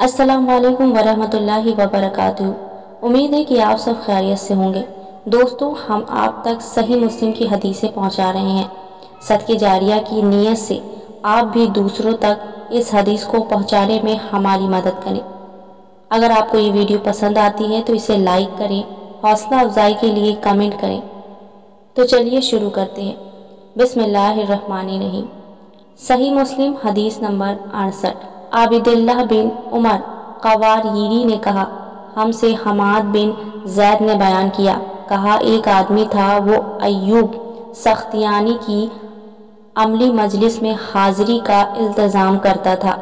अस्सलाम वरहमतुल्लाहि वबरकातुहू उम्मीद है कि आप सब खैरियत से होंगे। दोस्तों, हम आप तक सही मुस्लिम की हदीसें पहुँचा रहे हैं। सदके जारिया की नीयत से आप भी दूसरों तक इस हदीस को पहुँचाने में हमारी मदद करें। अगर आपको ये वीडियो पसंद आती है तो इसे लाइक करें, हौसला अफजाई के लिए कमेंट करें। तो चलिए शुरू करते हैं। बिस्मिल्लाहिर्रहमानिर्रहीम। सही मुस्लिम हदीस नंबर अड़सठ। आबिदुल्लाह बिन उमर कवारीरी ने कहा, हमसे हमाद बिन जैद ने बयान किया। कहा, एक आदमी था, वो अयूब सख्तियानी की अमली मजलिस में हाजिरी का इल्तज़ाम करता था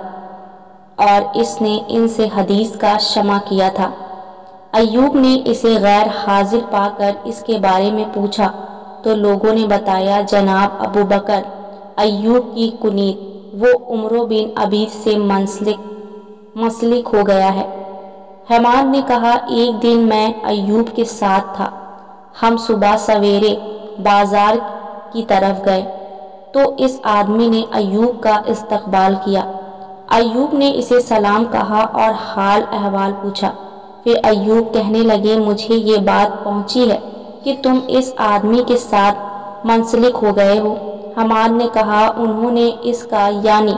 और इसने इनसे हदीस का क्षमा किया था। अयूब ने इसे गैर हाजिर पाकर इसके बारे में पूछा तो लोगों ने बताया, जनाब अबू बकर अयूब की कुनीत वो उम्र बिन अबीद से मंसलिक मसलिक हो गया है। हमाद ने कहा, एक दिन मैं अयूब के साथ था। हम सुबह सवेरे बाज़ार की तरफ़ गए तो इस आदमी ने अयूब का इस्तकबाल किया। अयूब ने इसे सलाम कहा और हाल अहवाल पूछा। फिर अयूब कहने लगे, मुझे ये बात पहुँची है कि तुम इस आदमी के साथ मंसलिक हो गए हो। हमाद ने कहा, उन्होंने इसका, यानी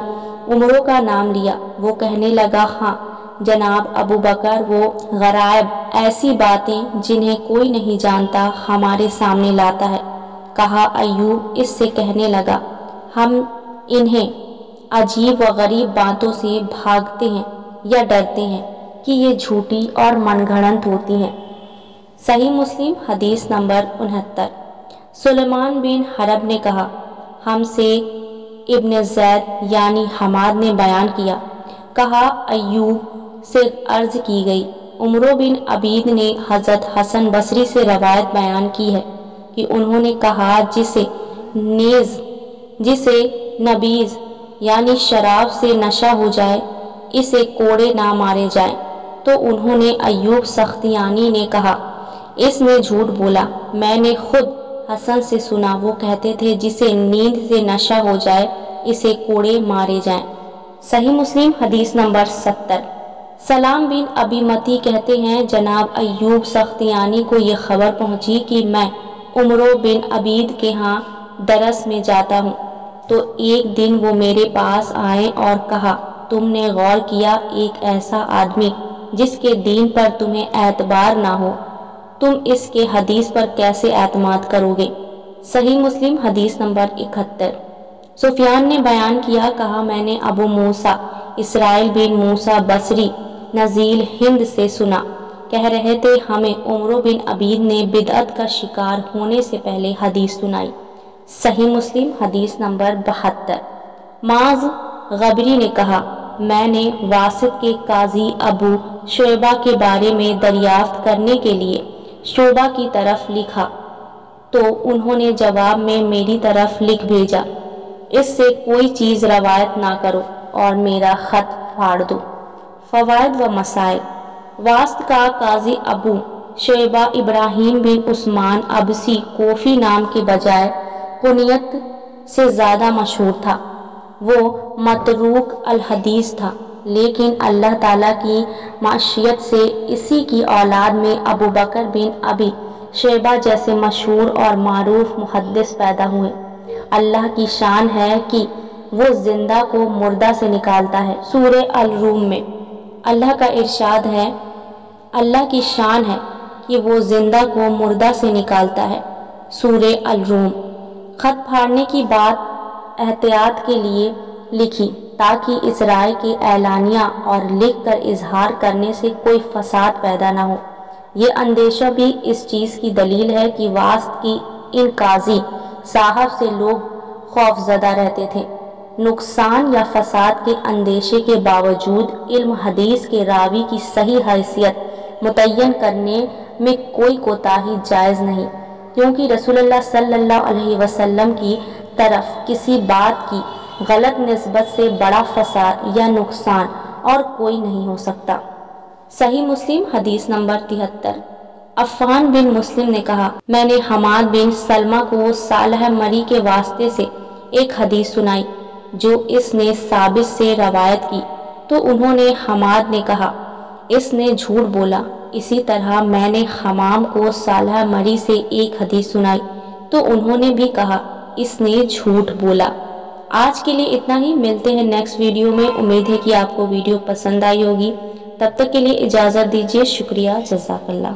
उम्रों का नाम लिया। वो कहने लगा हाँ जनाब अबू बकर, वो गरायब ऐसी बातें जिन्हें कोई नहीं जानता, हमारे सामने लाता है। कहा अयूब इससे कहने लगा, हम इन्हें अजीब व गरीब बातों से भागते हैं या डरते हैं कि ये झूठी और मनगढ़ंत होती हैं। सही मुस्लिम हदीस नंबर उनहत्तर। सुलेमान बिन हरब ने कहा हमसे इब्न जैद यानी हमाद ने बयान किया। कहा अयूब से अर्ज़ की गई। उमरो बिन अबीद ने हज़रत हसन बसरी से रवायत बयान की है कि उन्होंने कहा, जिसे नेज, जिसे नबीज़ यानी शराब से नशा हो जाए, इसे कोड़े ना मारे जाए। तो उन्होंने अयूब सख्तियानी ने कहा, इसने झूठ बोला। मैंने खुद हसन से सुना, वो कहते थे, जिसे नींद से नशा हो जाए, इसे कोड़े मारे जाएँ। सही मुस्लिम, हदीस नंबर सत्तर। सलाम बिन अबीमती कहते हैं, जनाब अयूब सख्तियानी को ये खबर पहुँची कि मैं उमरो बिन अबीद के यहाँ दरस में जाता हूँ। तो एक दिन वो मेरे पास आए और कहा, तुमने गौर किया एक ऐसा आदमी जिसके दीन पर तुम्हें एतबार ना हो। तुम इसके हदीस पर कैसे एतमाद करोगे? सही मुस्लिम हदीस नंबर इकहत्तर। सुफियान ने बयान किया, कहा, मैंने Abu Musa, Israel bin Musa Basri, नजील हिंद से सुना। कह रहे थे, हमें उम्र बिन अबीद ने बिदअत का शिकार होने से पहले हदीस सुनाई। सही मुस्लिम हदीस नंबर बहत्तर। माज गबरी ने कहा, मैंने वासिद के काजी अबू शोबा के बारे में दरियाफ्त करने के लिए शोभा की तरफ़ लिखा। तो उन्होंने जवाब में मेरी तरफ़ लिख भेजा, इससे कोई चीज़ रवायत ना करो और मेरा ख़त फाड़ दो। फ़वाद व मसाइल। वास्त का काजी Abu Shaiba Ibrahim bin Usman Absi Kufi नाम के बजाय कुनियत से ज़्यादा मशहूर था। वो मतरूक अल हदीस था। लेकिन अल्लाह ताला की माशियत से इसी की औलाद में अबू बकर बिन अबी शेबा जैसे मशहूर और मरूफ मुहदस पैदा हुए। अल्लाह की शान है कि वो ज़िंदा को मुर्दा से निकालता है, सूर अल रूम में। अल्लाह का इरशाद है, अल्लाह की शान है कि वो ज़िंदा को मुर्दा से निकालता है, सूर अल रूम खत फाड़ने की बात एहतियात के लिए लिखी। ताकि इस राय के ऐलानिया और लिख कर इजहार करने से कोई फसाद पैदा ना हो। ये अंदेशा भी इस चीज़ की दलील है कि वास्त की इन काजी साहब से लोग खौफजदा रहते थे। नुकसान या फसाद के अंदेशे के बावजूद इल्म हदीस के रावी की सही हैसियत मुतन करने में कोई कोताही जायज़ नहीं, क्योंकि रसूलुल्लाह सल्लल्लाहु अलैहि वसल्लम की तरफ़ किसी बात की गलत नस्बत से बड़ा फसाद या नुकसान और कोई नहीं हो सकता। सही मुस्लिम हदीस नंबर तिहत्तर। अफ़ान बिन मुस्लिम ने कहा, मैंने हमाद बिन सलमा को सालह मरी के वास्ते से एक हदीस सुनाई, जो इसने साबित से रवायत की। तो उन्होंने हमाद ने कहा, इसने झूठ बोला। इसी तरह मैंने हमाम को सालह मरी से एक हदीस सुनाई। तो उन्होंने भी कहा, इसने झूठ बोला। आज के लिए इतना ही। मिलते हैं नेक्स्ट वीडियो में। उम्मीद है कि आपको वीडियो पसंद आई होगी। तब तक के लिए इजाज़त दीजिए। शुक्रिया। जजाकल्ला